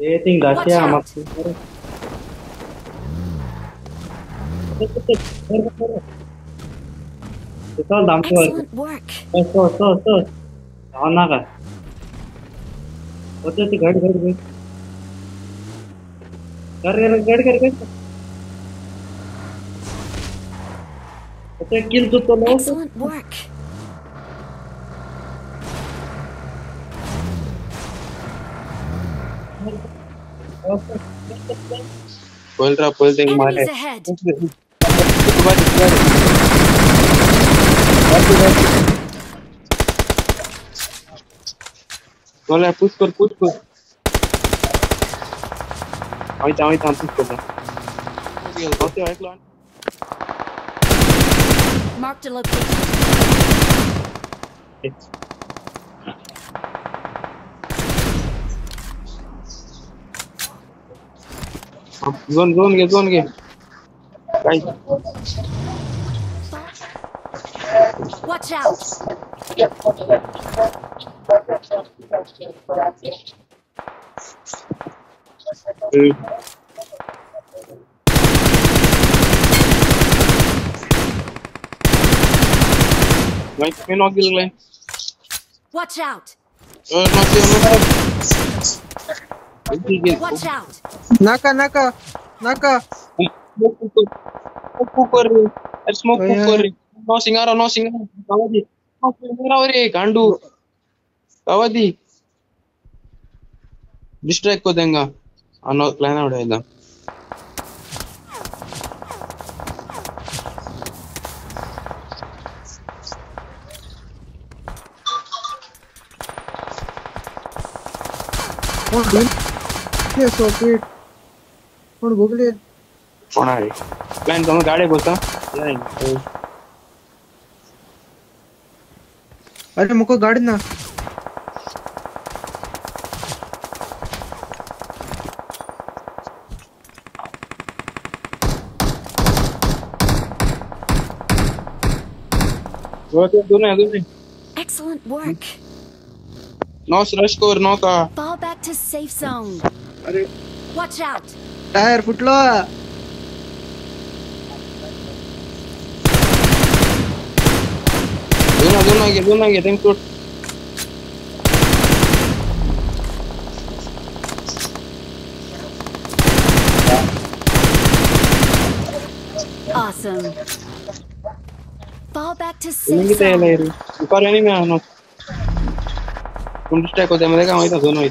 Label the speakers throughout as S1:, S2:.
S1: Waiting dah
S2: Watch
S1: siya
S2: out.
S1: mak. Ito dam ko.
S2: Excellent work.
S1: So so so. आना का. होते ती गाड़ी गाड़ी गाड़ी. कर कर गाड़ी कर कर. होते किल तो तो लो.
S2: Excellent work.
S3: Pull rah, pull thing मारे. बोला पुश कर पुश कर आई था आई था पुश कर दे होते हैं clan
S2: Marked a
S3: zone zone के जोन के गाइस
S2: Watch out.
S3: गाइस मैं नॉक किल
S2: Watch out.
S3: और नॉक किल ठीक है
S2: Watch out.
S4: नाका नाका नाका.
S3: स्मोक कुकर अरे स्मोक कुकर नो सिंगारा नो सिंगारा कावदी नो सिंगारा रे गांडू कावदी डिस्ट्रैक्ट को देंगा अनो प्लान उड़ाएगा
S4: કોણ ये operate. और गूगल ये
S3: कौन है प्लान तो मैं गाड़ी बोलता
S4: नहीं
S3: अरे मुको गाड़ी ना
S2: Excellent work.
S3: No rush score, no ka.
S2: Fall back to safe zone.
S4: अरे
S2: वॉच आउट
S4: टायर फुट लो
S3: दोनों दोनों आगे दोनों आगे टाइम टूट
S2: Awesome. Fall back to safe.
S3: नहीं तो
S2: ये
S3: ले रही। ऊपर नहीं मैं आना। तुम स्टैक होते हैं मेरे का वहीं तो दोनों ही।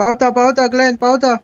S4: Pauta, pauta, Glenn, pauta.